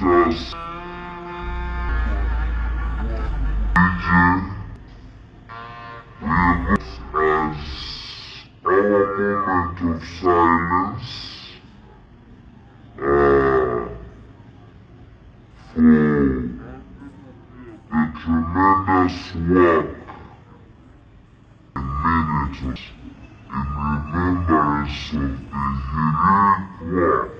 Jesus. DJ, have as moment of silence uh, for the tremendous work in minutes in remembrance of the heroic work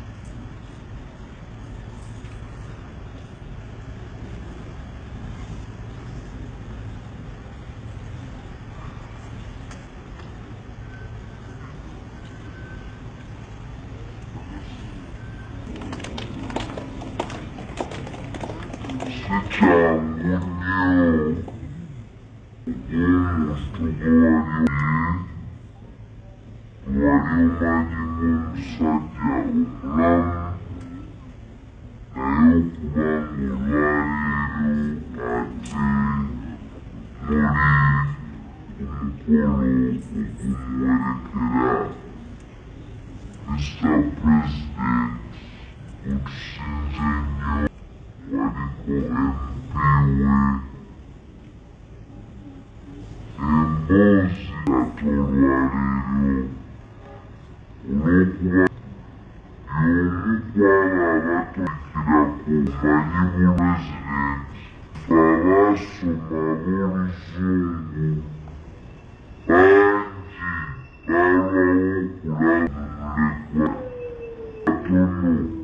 seat. Sichangunyo umustugoyo walimanyi musajja omulamu naye okuba ng'olwaleero ate muli omukolo ogumuwerekera mr president kuhimbiwe empozi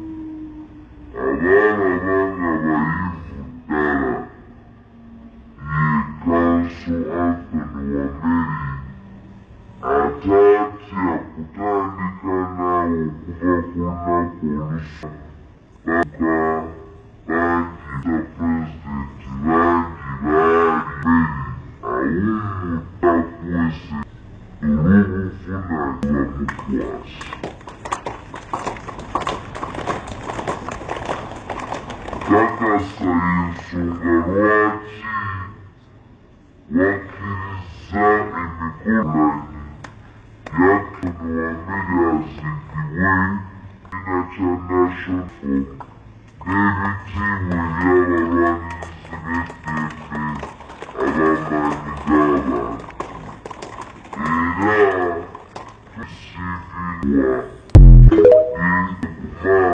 Thank. Baka bangi ta pulezidenti bangi baali meri awummutta kwese olw'obuvunanyizibwa